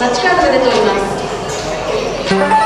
彦さんマッチカードが出ております空前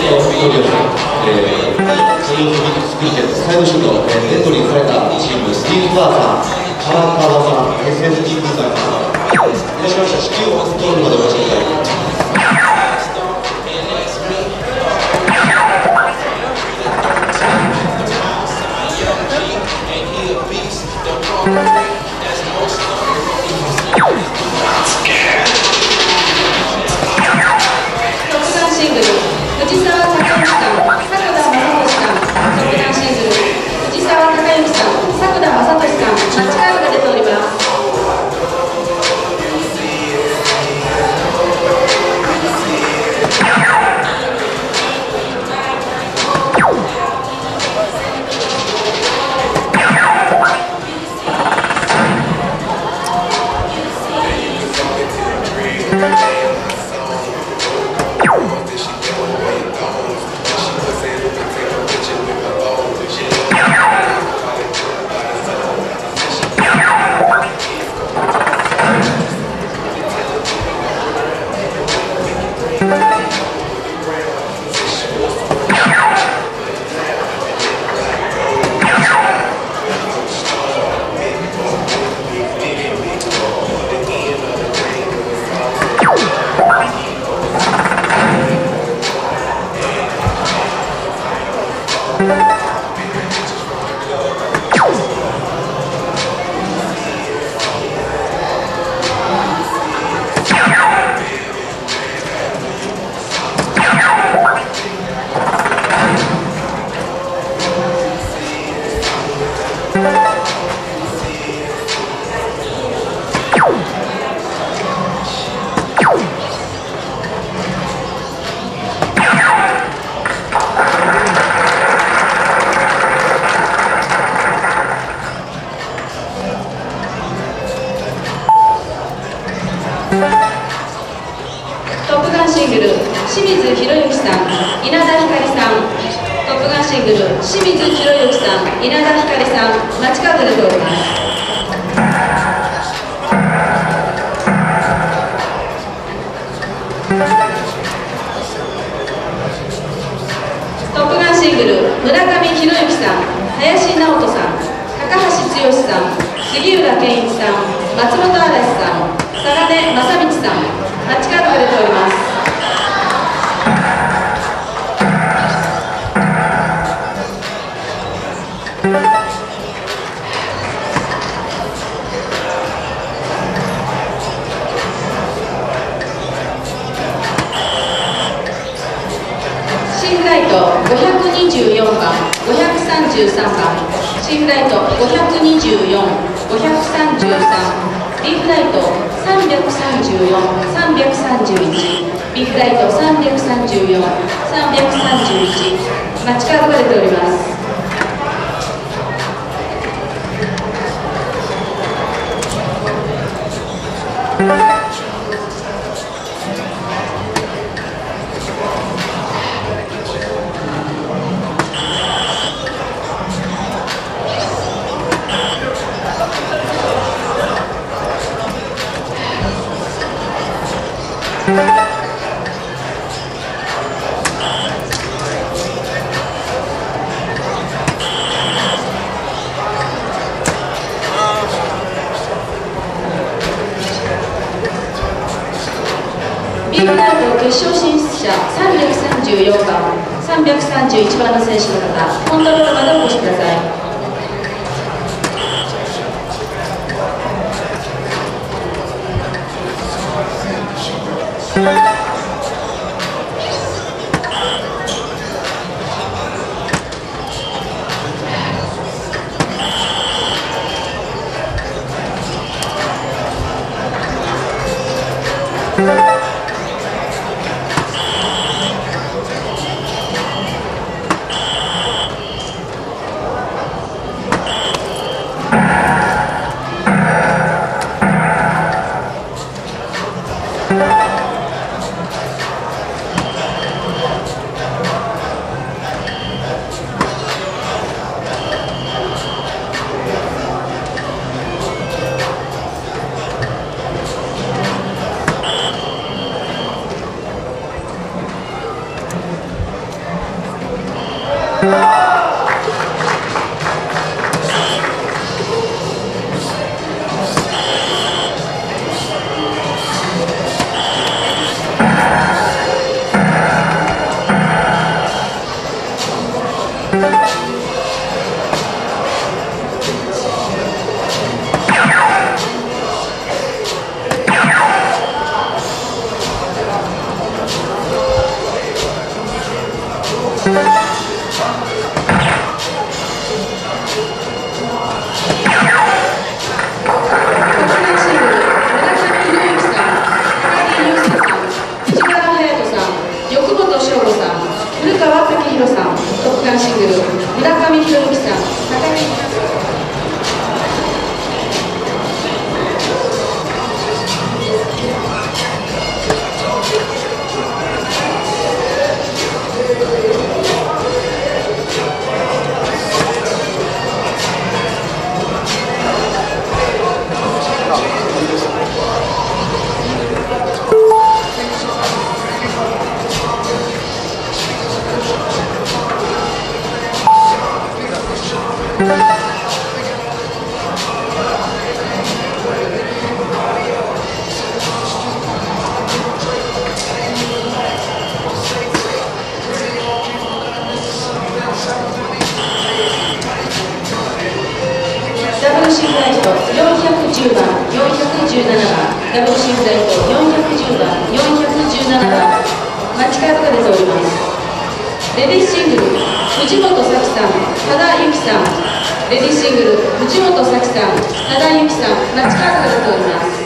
のストーリーを、えー、それを作り手サイドシュート、エントリーされたチームスティーブ・バーさん川川さん SFT さんいらっしゃいました至急ストーリーまでお待ちください。清水宏之さん稲田光さんトップガンシングル清水宏之さん稲田光さんマッチカードで出ております。トップガンシングル村上宏之さん林直人さん高橋剛さん杉浦健一さん松本嵐さん佐賀根正道さんマッチカードが出ております。34、331、マッチカードが出ております。決勝進出者334番331番の選手の方コントロールまでお越しください。本咲さん多田由紀さんレディシングル藤本咲さん多田由紀さんマッチカードが出ております。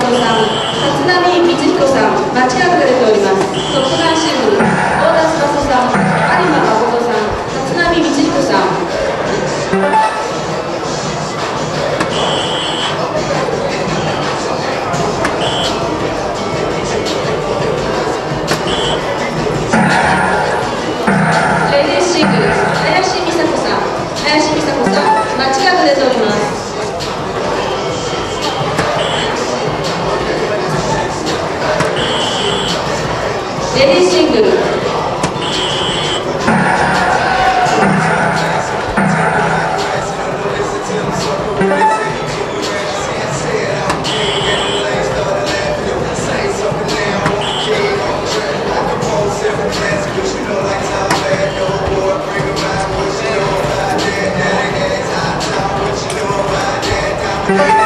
さん立浪光彦さん待ち合われております。Ladies single. Yeah.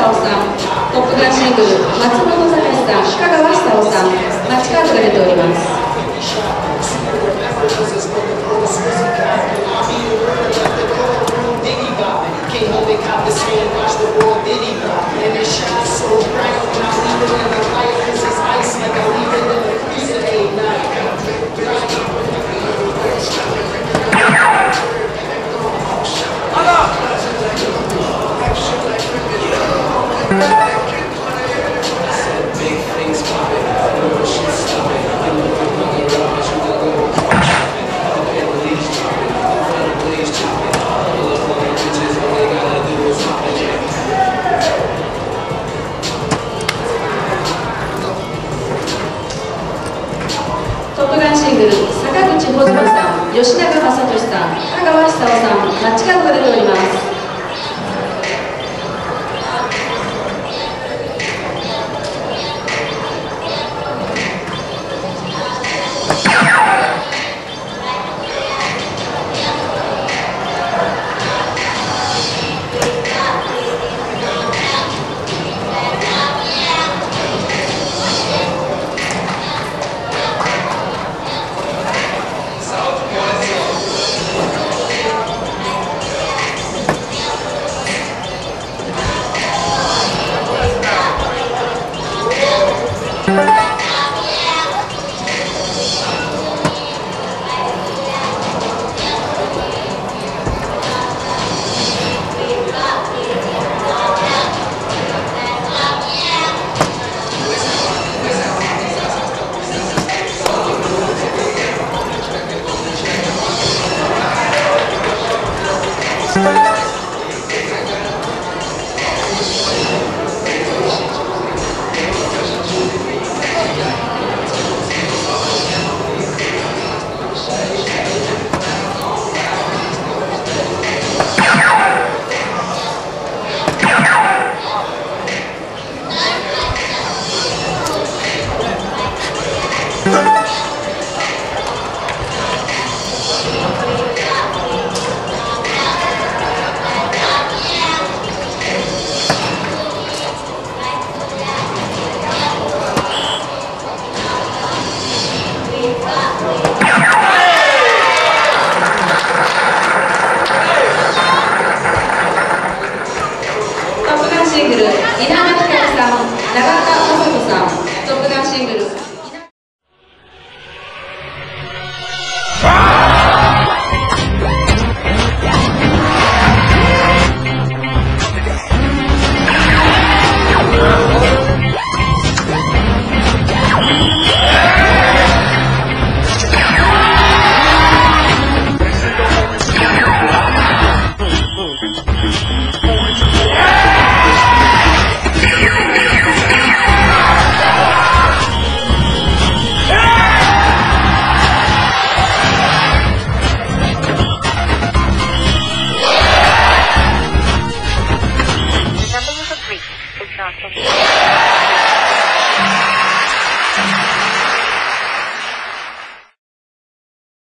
久夫さんポップガンシングル松本隆さん香川久夫さんマチカードが出ております Can't hold it, cop this hand, watch the world diddy. And it shines so bright when I leave it in the